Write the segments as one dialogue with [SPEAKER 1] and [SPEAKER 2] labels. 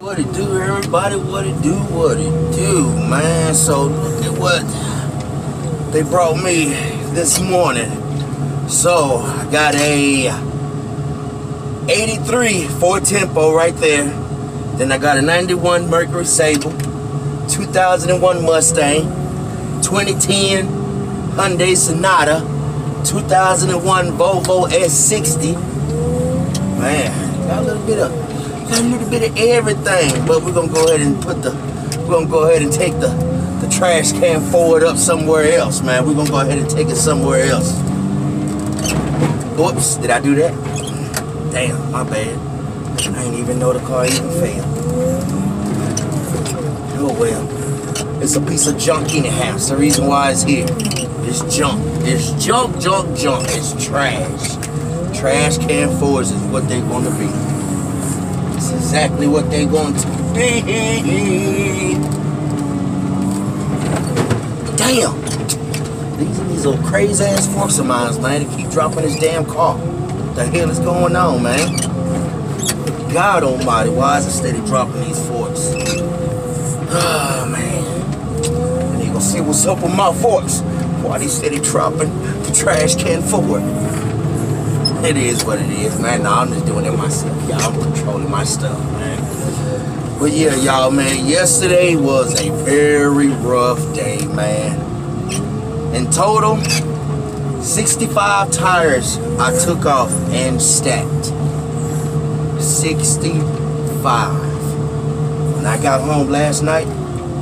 [SPEAKER 1] What it do, everybody? What it do? What it do, man? So look at what they brought me this morning. So I got a 83 Ford Tempo right there. Then I got a 91 Mercury Sable, 2001 Mustang, 2010 Hyundai Sonata, 2001 Volvo S60. Man, got a little bit of a little bit of everything. But we're gonna go ahead and put the we're gonna go ahead and take the the trash can Ford up somewhere else, man. We're gonna go ahead and take it somewhere else. Oops, did I do that? Damn, my bad. I didn't even know the car even failed. Oh well. It's a piece of junk anyhow. It's the reason why it's here. It's junk. It's junk, junk, junk. It's trash. Trash can Fords is what they're gonna be. It's exactly what they're going to be. Damn. These, these little crazy ass forks of mine, man, they keep dropping this damn car. What the hell is going on, man? God almighty, why is it steady dropping these forks? Oh, ah, man. And you gonna see what's up with my forks. Why they steady dropping the trash can Ford. It is what it is, man. No, I'm just doing it myself. Y'all, I'm controlling my stuff, man. But yeah, y'all, man, yesterday was a very rough day, man. In total, 65 tires I took off and stacked. 65. When I got home last night,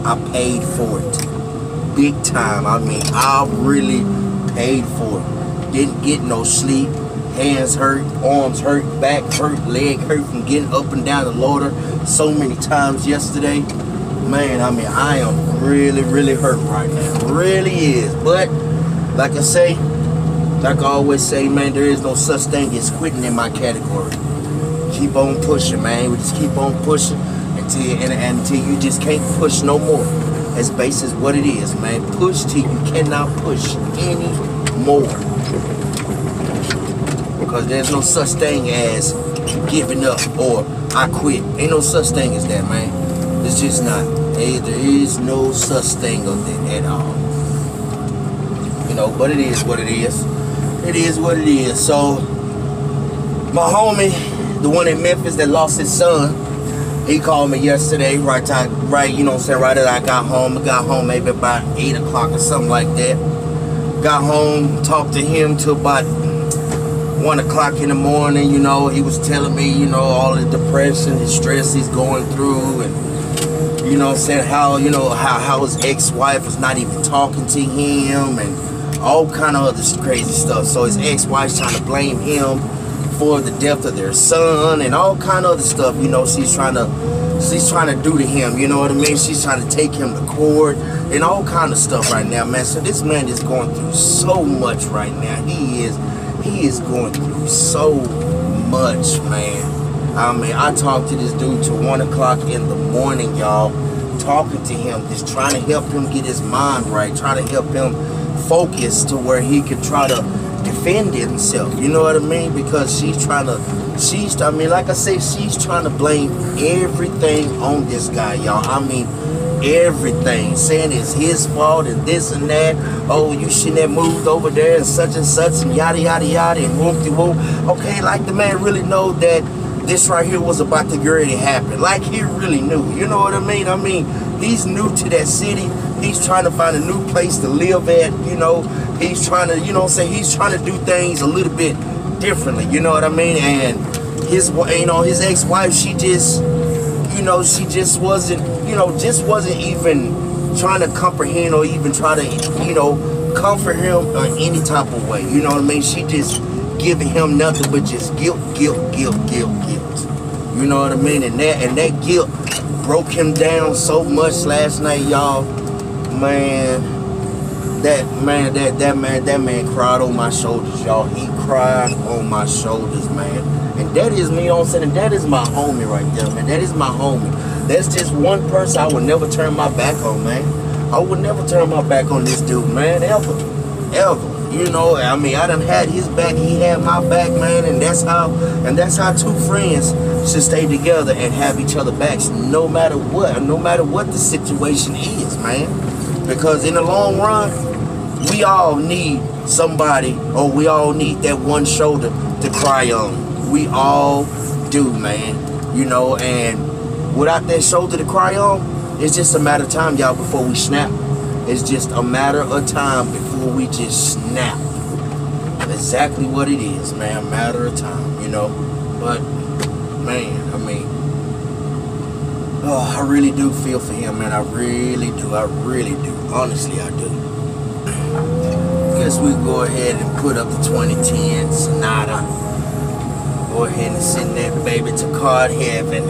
[SPEAKER 1] I paid for it. Big time. I mean, I really paid for it. Didn't get no sleep. Hands hurt, arms hurt, back hurt, leg hurt from getting up and down the loader so many times yesterday. Man, I mean, I am really, really hurt right now. Really is. But, like I say, like I always say, man, there is no such thing as quitting in my category. Keep on pushing, man. We just keep on pushing until and until you just can't push no more. As base as what it is, man. Push till you cannot push any more. Because there's no such thing as giving up or I quit. Ain't no such thing as that, man. It's just not. There is no such thing of that at all. You know, but it is what it is. It is what it is. So, my homie, the one in Memphis that lost his son, he called me yesterday, right time, right, you know what I'm saying, right as I got home. I got home maybe about 8 o'clock or something like that. Got home, talked to him till about 1 o'clock in the morning, you know, he was telling me, you know, all the depression, the stress he's going through, and, you know, saying how, you know, how, how his ex-wife was not even talking to him, and all kind of other crazy stuff. So his ex-wife's trying to blame him for the death of their son, and all kind of other stuff, you know, she's trying to, she's trying to do to him, you know what I mean? She's trying to take him to court, and all kind of stuff right now, man. So this man is going through so much right now. He is he is going through so much, man. I mean, I talked to this dude till one o'clock in the morning, y'all. Talking to him, just trying to help him get his mind right, trying to help him focus to where he could try to defend himself. You know what I mean? Because she's trying to, she's, I mean, like I say, she's trying to blame everything on this guy, y'all. I mean, everything, saying it's his fault and this and that. Oh, you shouldn't have moved over there and such and such and yada yada yada and whoop de whoop. Okay, like the man really know that this right here was about to get ready to happen. Like he really knew. You know what I mean? I mean, he's new to that city. He's trying to find a new place to live at. You know, he's trying to, you know, say he's trying to do things a little bit differently. You know what I mean? And his, you know, his ex-wife, she just you know, she just wasn't, you know, just wasn't even trying to comprehend or even try to, you know, comfort him in any type of way. You know what I mean? She just giving him nothing but just guilt, guilt, guilt, guilt, guilt. You know what I mean? And that and that guilt broke him down so much last night, y'all. Man, that man, that that man, that man cried on my shoulders, y'all. He cried on my shoulders, man. And that is me on saying that is my homie right there, man. That is my homie. That's just one person I would never turn my back on, man. I would never turn my back on this dude, man, ever. Ever. You know, I mean, I done had his back, he had my back, man, and that's how, and that's how two friends should stay together and have each other backs no matter what, no matter what the situation is, man. Because in the long run, we all need somebody or we all need that one shoulder to cry on. We all do, man. You know, and without that shoulder to cry on, it's just a matter of time, y'all, before we snap. It's just a matter of time before we just snap. Exactly what it is, man. Matter of time, you know. But man, I mean, oh, I really do feel for him, man. I really do. I really do. Honestly, I do. Guess we go ahead and put up the 2010 Sonata. Go ahead and send that baby to card heaven.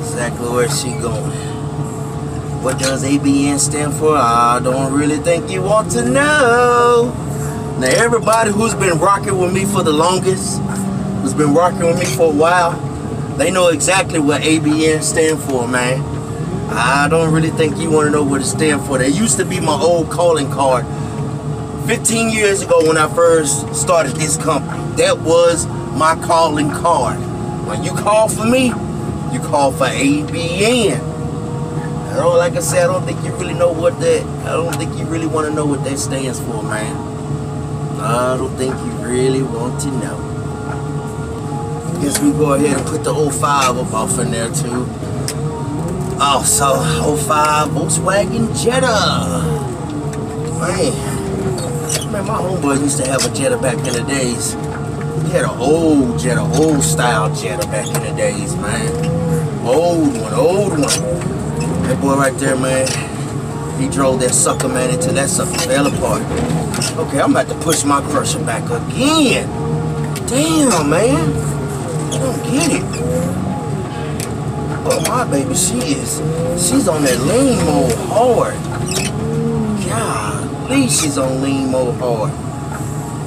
[SPEAKER 1] Exactly where she going. What does ABN stand for? I don't really think you want to know. Now, everybody who's been rocking with me for the longest, who's been rocking with me for a while, they know exactly what ABN stand for, man. I don't really think you want to know what it stand for. That used to be my old calling card 15 years ago when I first started this company. That was my calling card. When you call for me, you call for ABN. I don't, like I said, I don't think you really know what that, I don't think you really want to know what that stands for, man. I don't think you really want to know. Guess we go ahead and put the 05 up off in there too. Oh, so 05 Volkswagen Jetta. Man, man, my homeboy used to have a Jetta back in the days. He had an old Jetta, old style Jetta back in the days, man. Old one, old one. That boy right there, man. He drove that sucker, man, until that sucker fell apart. Okay, I'm about to push my crusher back again. Damn, man. I don't get it. But my baby, she is, she's on that lean mode hard. God, least she's on lean mode hard.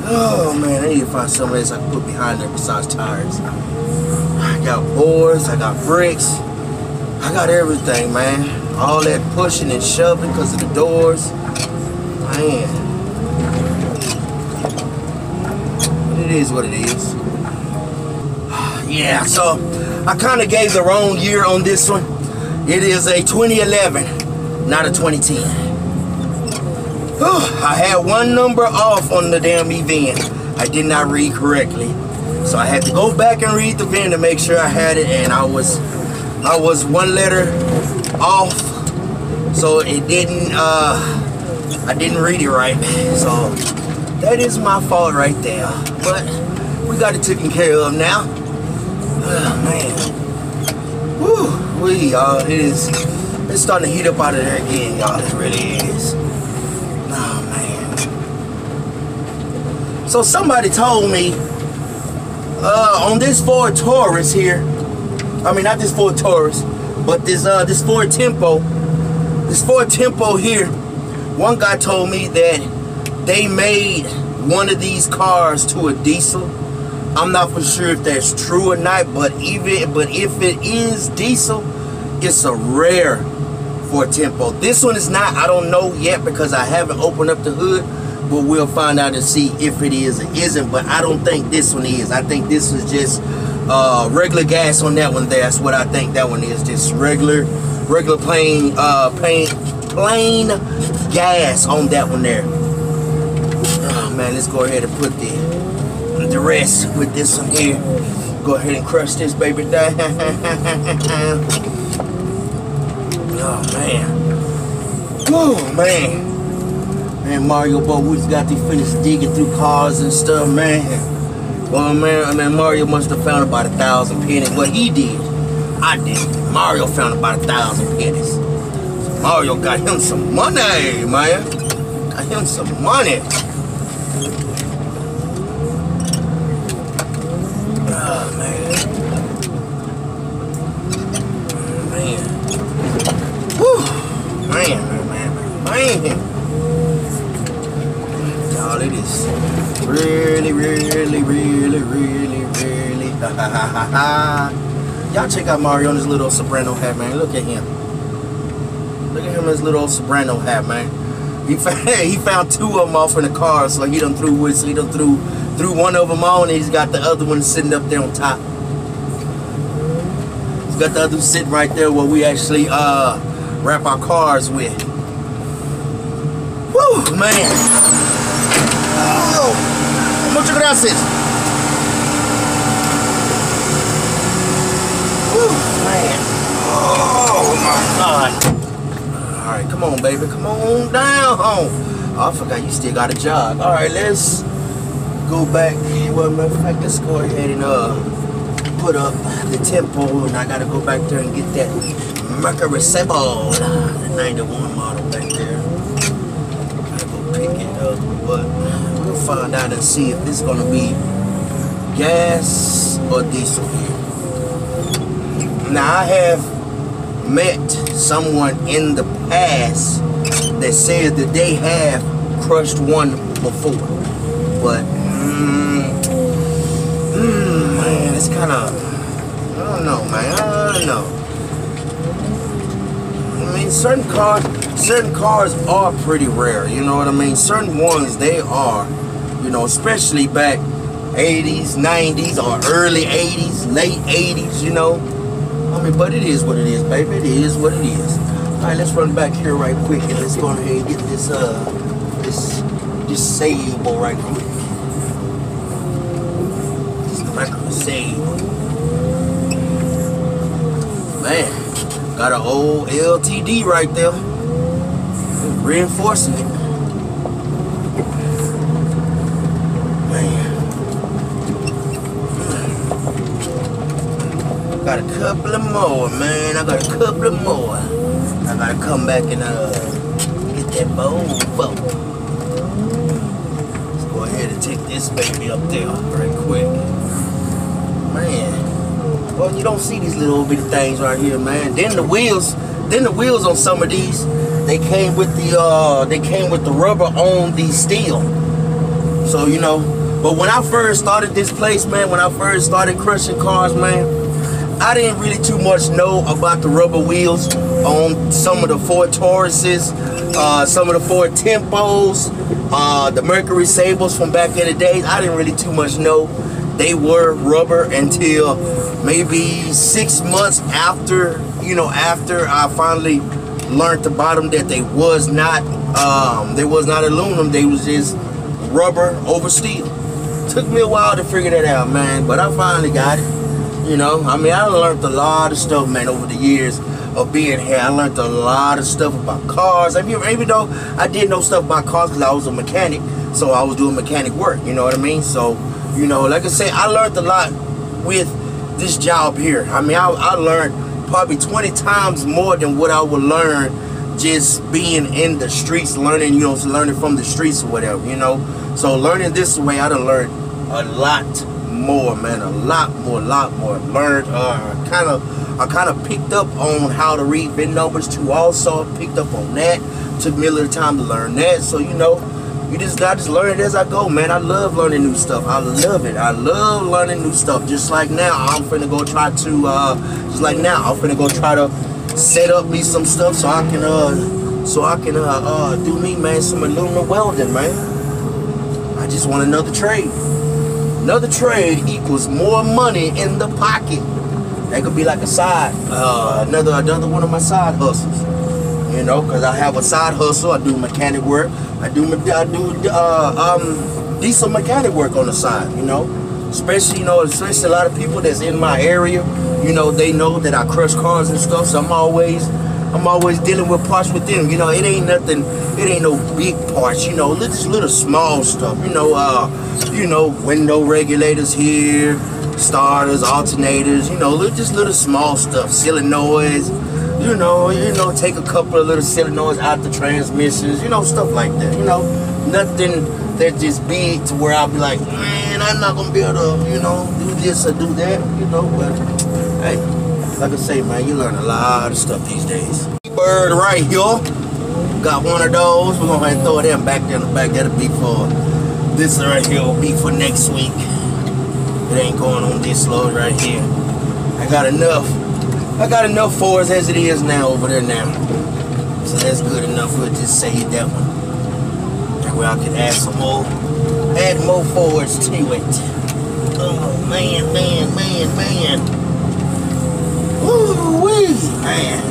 [SPEAKER 1] Oh man, I need to find something else I can put behind there besides tires. I got boards, I got bricks, I got everything, man. All that pushing and shoving because of the doors. Man. It is what it is. Yeah, so I kind of gave the wrong year on this one. It is a 2011, not a 2010. I had one number off on the damn VIN. I did not read correctly. So I had to go back and read the VIN to make sure I had it and I was I was one letter off. So it didn't uh I didn't read it right. So that is my fault right there. But we got it taken care of now. Oh, man. Woo, we y'all. It is. It's starting to heat up out of there again, y'all. It really is. Oh man. So somebody told me uh, on this Ford Taurus here. I mean, not this Ford Taurus, but this uh this Ford Tempo. This Ford Tempo here. One guy told me that they made one of these cars to a diesel I'm not for sure if that's true or not, but even but if it is diesel, it's a rare Ford Tempo. This one is not. I don't know yet because I haven't opened up the hood, but we'll find out and see if it is or isn't. But I don't think this one is. I think this is just uh, regular gas on that one. That's what I think that one is. Just regular, regular plain, uh, plain, plain gas on that one there. Oh man, let's go ahead and put the the rest with this one here. Go ahead and crush this baby down. oh man. Oh man. Man, Mario Bo, we just got to finish digging through cars and stuff, man. Well, man, I mean, Mario must have found about a thousand pennies. What he did, I did. Mario found about a thousand pennies. Mario got him some money, man. Got him some money. Y'all, it is really, really, really, really, really. Y'all check out Mario on his little soprano hat, man. Look at him. Look at him in his little soprano hat, man. He found, he found two of them off in the car, so he done threw with, so he done threw, threw one of them on, and he's got the other one sitting up there on top. He's got the other one sitting right there where we actually uh, wrap our cars with. Woo, man. Oh, muchas gracias. Woo, man. Oh. All right, come on, baby. Come on down. Oh, I forgot you still got a job. All right, let's go back. Well, matter of fact, let's go ahead and uh, put up the tempo, and I gotta go back there and get that Mercury Sable, the 91 model back there. Gotta go pick it up, but we'll find out and see if it's gonna be gas or diesel here. Now, I have met someone in the past that said that they have crushed one before, but mm, mm, man, it's kind of I don't know, man. I don't know. I mean, certain cars, certain cars are pretty rare. You know what I mean? Certain ones they are, you know, especially back 80s, 90s, or early 80s, late 80s. You know, But it is what it is, baby. It is what it is. All right, let's run back here right quick and let's go ahead and get this uh this this sable right quick. This Mercury sable. Man, got an old LTD right there. Reinforcing it. Man. Got a couple of more, man. I got a couple of more. I gotta come back and uh get that bone folk. Let's go ahead and take this baby up there right quick. Man. Well, you don't see these little bitty things right here, man. Then the wheels, then the wheels on some of these, they came with the uh they came with the rubber on the steel. So you know, but when I first started this place, man, when I first started crushing cars, man, I didn't really too much know about the rubber wheels on some of the Ford Tauruses, uh, some of the Ford Tempos, uh, the Mercury Sables from back in the days. I didn't really too much know they were rubber until maybe six months after, you know, after I finally learned about them that they was not, um, they was not aluminum. They was just rubber over steel. Took me a while to figure that out, man, but I finally got it. You know, I mean, I learned a lot of stuff, man, over the years of being here. I learned a lot of stuff about cars. I mean, even though I did know stuff about cars because I was a mechanic, so I was doing mechanic work. You know what I mean? So, you know, like I say, I learned a lot with this job here. I mean, I, I learned probably 20 times more than what I would learn just being in the streets, learning, you know, learning from the streets or whatever, you know. So learning this way, I done learned a lot more, man, a lot more, a lot more. Learned, uh, kind of, I kind of picked up on how to read VIN numbers too. Also picked up on that. Took me a little time to learn that. So you know, you just got to learn it as I go, man. I love learning new stuff. I love it. I love learning new stuff. Just like now, I'm finna go try to, uh, just like now, I'm finna go try to set up me some stuff so I can, uh, so I can, uh, uh, do me, man, some aluminum welding, man. I just want another trade. Another trade equals more money in the pocket. That could be like a side, uh, another another one of my side hustles. You know, cause I have a side hustle. I do mechanic work. I do I do uh, um, diesel mechanic work on the side. You know, especially you know, especially a lot of people that's in my area. You know, they know that I crush cars and stuff. So I'm always I'm always dealing with parts with them. You know, it ain't nothing, it ain't no big parts, you know, just little small stuff. You know, uh, you know, window regulators here, starters, alternators, you know, just little small stuff, silly noise, you know, you know, take a couple of little silly noise out the transmissions, you know, stuff like that. You know, nothing that just big to where I'll be like, man, I'm not gonna be able to, you know, do this or do that, you know, but hey like I say, man, you learn a lot of stuff these days. Bird right here. Got one of those. We're gonna throw them back there in the back. That'll be for this right here will be for next week. It ain't going on this load right here. I got enough. I got enough Fords as it is now over there now. So that's good enough. We'll just save that one. That way I can add some more, add more Fords to it. Oh man, man, man, man. Woo wee, man.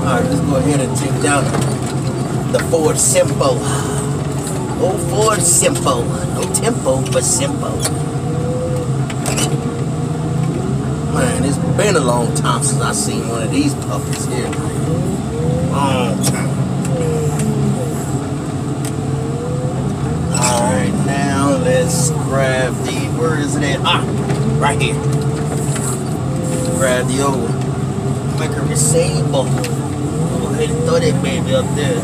[SPEAKER 1] Alright, let's go ahead and take down the Ford Simple. Oh, Ford Simple. No tempo, but simple. Man, it's been a long time since I've seen one of these puppies here. Long time. Alright, now let's grab the, where is it at? Ah, right here. Grab the old Micro Mercedes. Go ahead and throw that baby up there.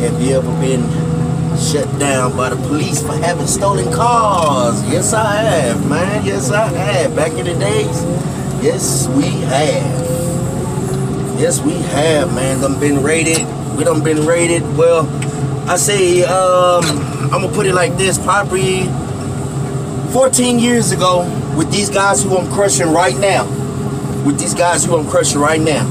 [SPEAKER 1] Have you ever been shut down by the police for having stolen cars? Yes, I have, man. Yes, I have. Back in the days, yes, we have. Yes, we have, man. Done been raided. We done been raided. Well, I say, um, I'm gonna put it like this: probably 14 years ago, with these guys who I'm crushing right now. With these guys who I'm crushing right now.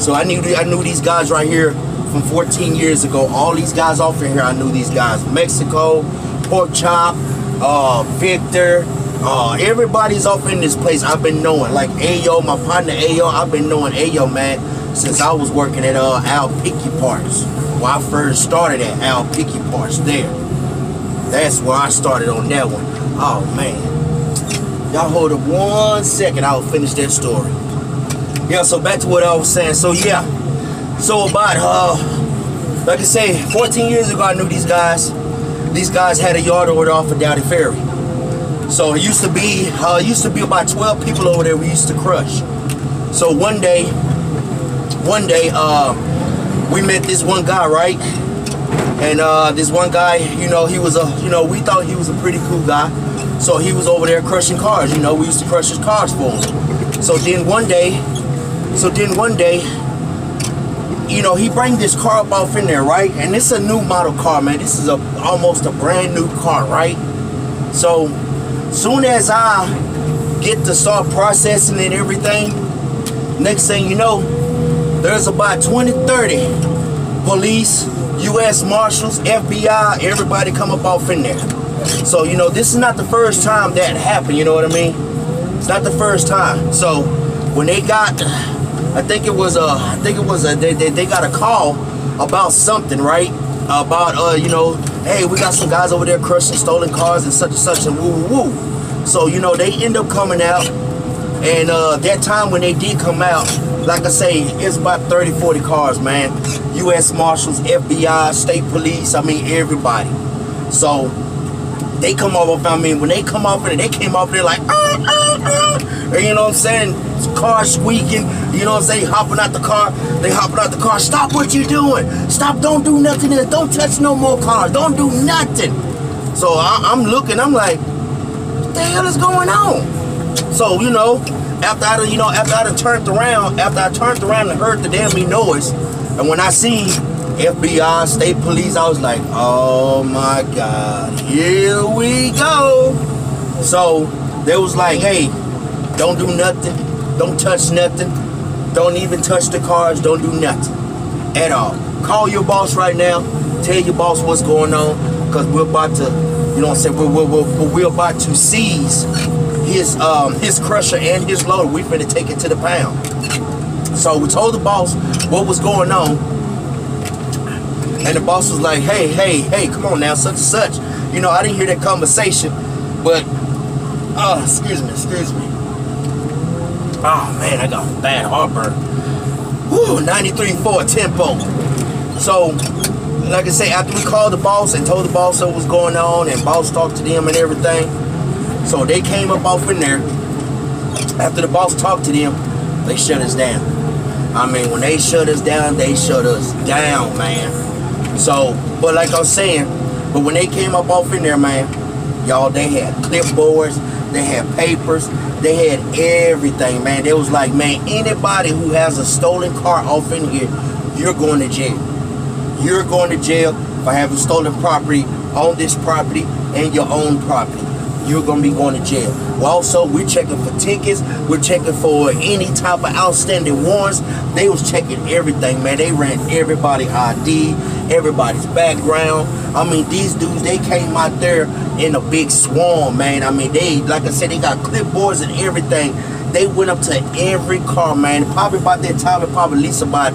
[SPEAKER 1] So I knew I knew these guys right here from 14 years ago. All these guys off in here, I knew these guys. Mexico, Pork Chop, uh, Victor, uh, everybody's off in this place. I've been knowing, like Ayo, my partner Ayo. I've been knowing Ayo, man, since I was working at uh, Al Picky Parts. When I first started at Al Picky Parts there. That's where I started on that one. Oh man. Y'all hold up one second, I'll finish that story. Yeah, so back to what I was saying. So yeah. So about uh like I say, 14 years ago I knew these guys. These guys had a yard order off of Dowdy Ferry. So it used to be uh used to be about 12 people over there we used to crush. So one day, one day, uh, we met this one guy, right? And uh, this one guy, you know, he was a, you know, we thought he was a pretty cool guy. So he was over there crushing cars. You know, we used to crush his cars for him. So then one day, so then one day, you know, he bring this car up off in there, right? And it's a new model car, man. This is a almost a brand new car, right? So soon as I get to start processing and everything, next thing you know, there's about 20, 30 police, U.S. Marshals, FBI, everybody come up off in there. So, you know, this is not the first time that happened, you know what I mean? It's not the first time. So, when they got, I think it was a, I think it was a, they, they, they got a call about something, right? About, uh, you know, hey, we got some guys over there crushing stolen cars and such and such and woo woo woo. So, you know, they end up coming out. And uh, that time when they did come out, like I say, it's about 30, 40 cars, man. U.S. Marshals, FBI, state police, I mean, everybody. So, they come over, I mean, when they come off there, they came off there like, uh, uh, uh, and you know what I'm saying? Car squeaking, you know what I'm saying? Hopping out the car, they hopping out the car. Stop what you doing. Stop, don't do nothing. Don't touch no more cars. Don't do nothing. So I, I'm looking, I'm like, what the hell is going on? So, you know, after I, you know, after I turned around, after I turned around and heard the damn noise, and when I seen FBI, state police, I was like, oh my God, here we go. So they was like, hey, don't do nothing, don't touch nothing, don't even touch the cars, don't do nothing at all. Call your boss right now, tell your boss what's going on, because we're about to, you know what I'm saying, we're, we're, we're, we're about to seize his um, his crusher and his loader. We finna take it to the pound. So we told the boss what was going on. And the boss was like, hey, hey, hey, come on now, such and such. You know, I didn't hear that conversation, but, oh, excuse me, excuse me. Oh, man, I got bad heartburn. Whew, 93.4 tempo. So, like I say, after we called the boss and told the boss what was going on, and boss talked to them and everything, so they came up off in there. After the boss talked to them, they shut us down. I mean, when they shut us down, they shut us down, man. So, but like I was saying, but when they came up off in there, man, y'all, they had clipboards, they had papers, they had everything, man. They was like, man, anybody who has a stolen car off in here, you're going to jail. You're going to jail for having stolen property on this property and your own property. you're gonna be going to jail. Well, also, we're checking for tickets. We're checking for any type of outstanding warrants. They was checking everything, man. They ran everybody ID, everybody's background. I mean, these dudes, they came out there in a big swarm, man. I mean, they, like I said, they got clipboards and everything. They went up to every car, man. Probably about that time, it probably least about,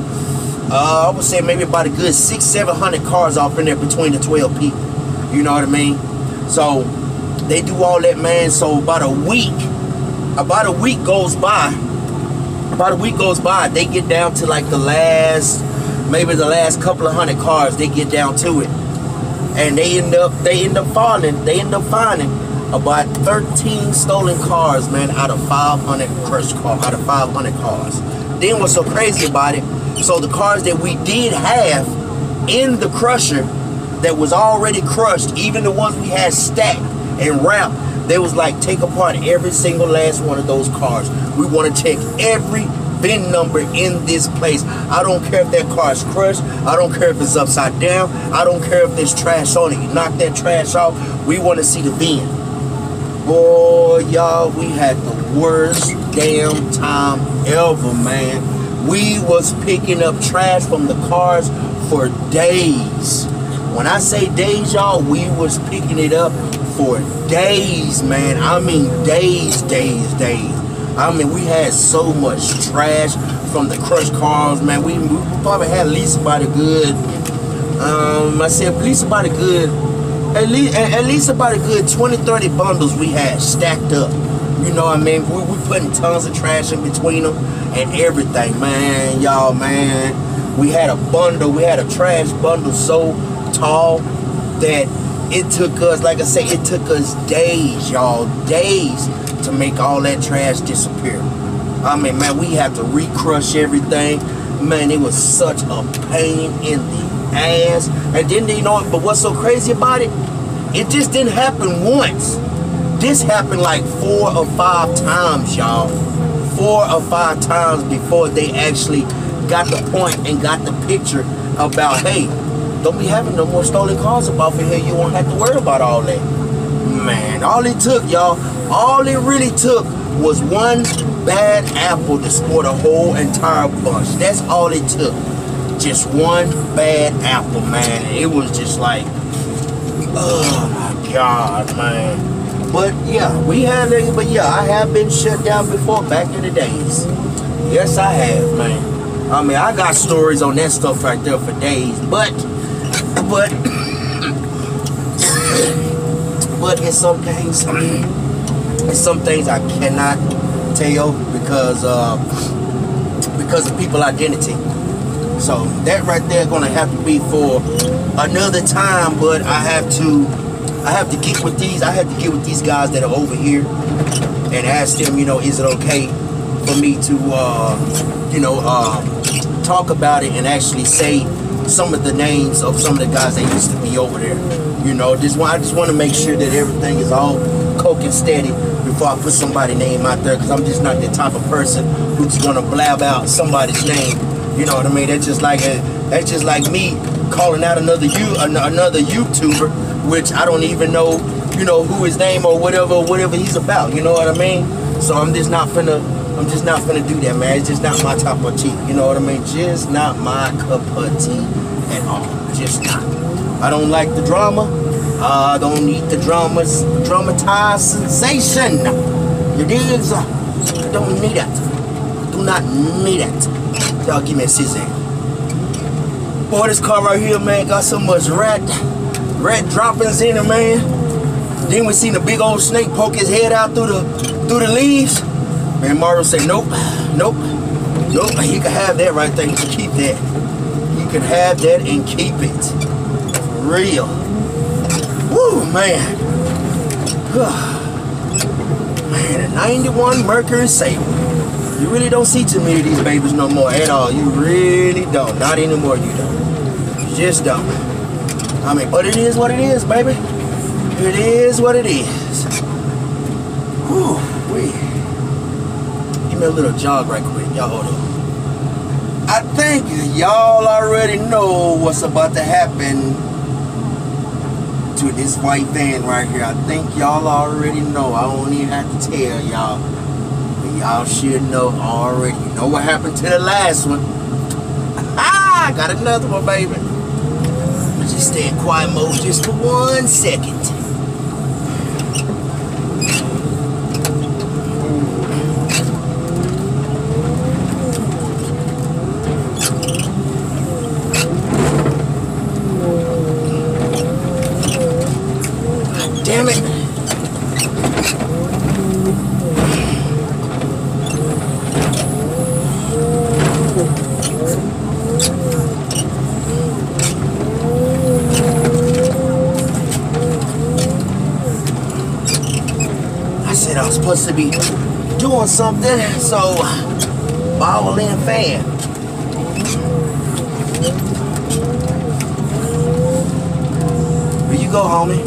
[SPEAKER 1] uh, I would say maybe about a good six, seven hundred cars off in there between the 12 people. You know what I mean? So, they do all that, man. So about a week, about a week goes by. About a week goes by, they get down to like the last, maybe the last couple of hundred cars. They get down to it, and they end up, they end up falling. They end up finding about 13 stolen cars, man, out of 500 crushed cars, out of 500 cars. Then what's so crazy about it? So the cars that we did have in the crusher that was already crushed, even the ones we had stacked and wrapped, they was like take apart every single last one of those cars. We want to check every VIN number in this place. I don't care if that car is crushed. I don't care if it's upside down. I don't care if there's trash on it. You knock that trash off. We want to see the VIN. Boy, y'all, we had the worst damn time ever, man. We was picking up trash from the cars for days. When I say days, y'all, we was picking it up for days, man. I mean days, days, days. I mean, we had so much trash from the crushed cars, man. We, we probably had at least about a good, um, I said at least about a good, at least at least about a good 20, 30 bundles we had stacked up. You know what I mean? We, we putting tons of trash in between them and everything, man. Y'all, man. We had a bundle, we had a trash bundle so tall that it took us, like I say, it took us days, y'all, days to make all that trash disappear. I mean, man, we had to recrush everything. Man, it was such a pain in the ass. And then, you know, it? but what's so crazy about it? It just didn't happen once. This happened like four or five times, y'all. Four or five times before they actually got the point and got the picture about, hey, don't be having no more stolen cars off of here. You won't have to worry about all that. Man, all it took, y'all, all it really took was one bad apple to sport the whole entire bunch. That's all it took. Just one bad apple, man. It was just like, oh my God, man. But yeah, we had it, but yeah, I have been shut down before back in the days. Yes, I have, man. I mean, I got stories on that stuff right there for days, but, but, but in some things, in some things I cannot tell because, uh, because of people identity. So that right there gonna have to be for another time, but I have to I have to get with these I have to get with these guys that are over here and ask them, you know, is it okay for me to uh, you know, uh, talk about it and actually say some of the names of some of the guys that used to be over there. You know, just I just want to make sure that everything is all coke steady before I put somebody's name out there because I'm just not the type of person who's gonna blab out somebody's name. You know what I mean? That's just like a, that's just like me calling out another you another YouTuber, which I don't even know, you know, who his name or whatever whatever he's about. You know what I mean? So I'm just not finna I'm just not gonna do that, man. It's just not my type of tea. You know what I mean? Just not my cup of tea at all. Just not. I don't like the drama. I don't need the dramas. It is. I don't need it. Do not need it. Y'all give me a scissor. Boy, this car right here, man, got so much rat, rat droppings in it, man. Then we seen a big old snake poke his head out through the through the leaves. Man, Mario said, nope, nope, nope. He could have that right there. You can keep that. You can have that and keep it. For real. Woo, man. man, a 91 Mercury Sable. You really don't see too many of these babies no more at all. You really don't. Not anymore, you don't. You just don't. I mean, but it is what it is, baby. It is what it is. Whew, wee. Give me a little jog right quick. Y'all hold on. I think y'all already know what's about to happen This white van right here. I think y'all already know. I don't even have to tell y'all. But y'all should know already. You know what happened to the last one. Ah, got another one, baby. Just stay in quiet mode just for one second. Damn it. I said I was supposed to be doing something, so ball in fan. Here you go, homie.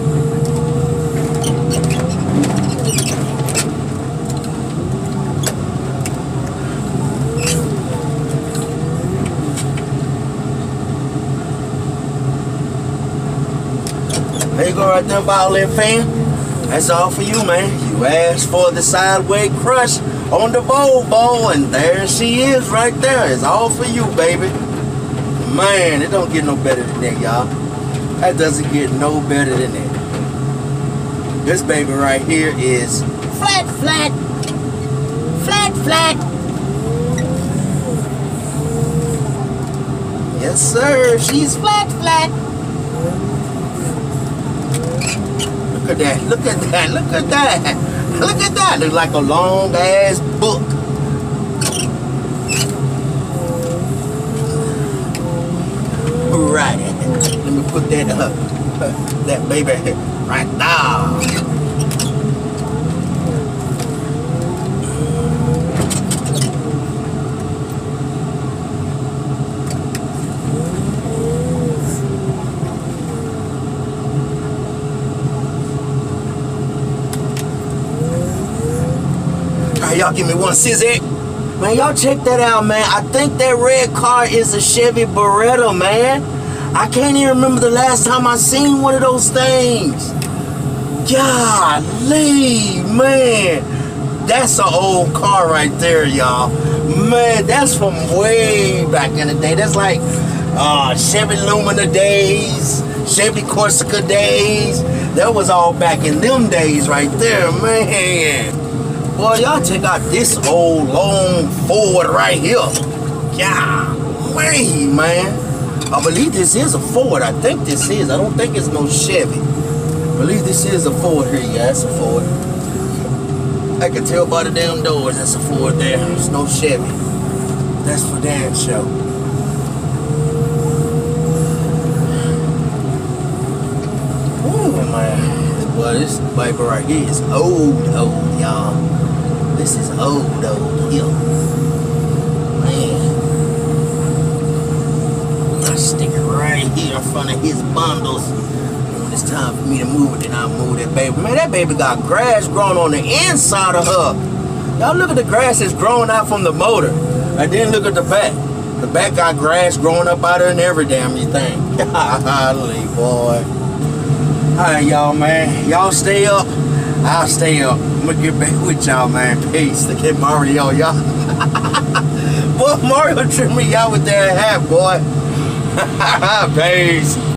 [SPEAKER 1] There you go right there, violin fan. That's all for you, man. You asked for the sideway crush on the Volvo, and there she is right there. It's all for you, baby. Man, it don't get no better than that, y'all. That doesn't get no better than that. This baby right here is flat, flat, flat, flat. Yes, sir. She's flat, flat. Look at that. Look at that. Look at that. Look at that. Looks like a long ass book. Right. Let me put that up. That baby right now. Alright, y'all give me one sizzy. Man, y'all check that out, man. I think that red car is a Chevy Beretta, man. I can't even remember the last time I seen one of those things. Golly, man. That's an old car right there, y'all. Man, that's from way back in the day. That's like uh, Chevy Lumina days, Chevy Corsica days. That was all back in them days right there, man. Boy, y'all check out this old long Ford right here. Golly, man. I believe this is a Ford. I think this is. I don't think it's no Chevy. I believe this is a Ford here. Yeah, it's a Ford. I can tell by the damn doors that's a Ford there. It's no Chevy. That's for damn sure. Ooh, man. Boy, this baby right here is old, old, y'all. This is old, old hill. Man. I stick right here in front of his bundles. When it's time for me to move it, then I'll move that baby. Man, that baby got grass growing on the inside of her. Y'all look at the grass that's growing out from the motor. And then look at the back. The back got grass growing up out of and every damn thing. Golly, boy. Alright, y'all, man. Y'all stay up. I'll stay up. I'm gonna get back with y'all, man. Peace. Look at Mario, y'all. boy, Mario trimmed me out with that hat, boy. Peace.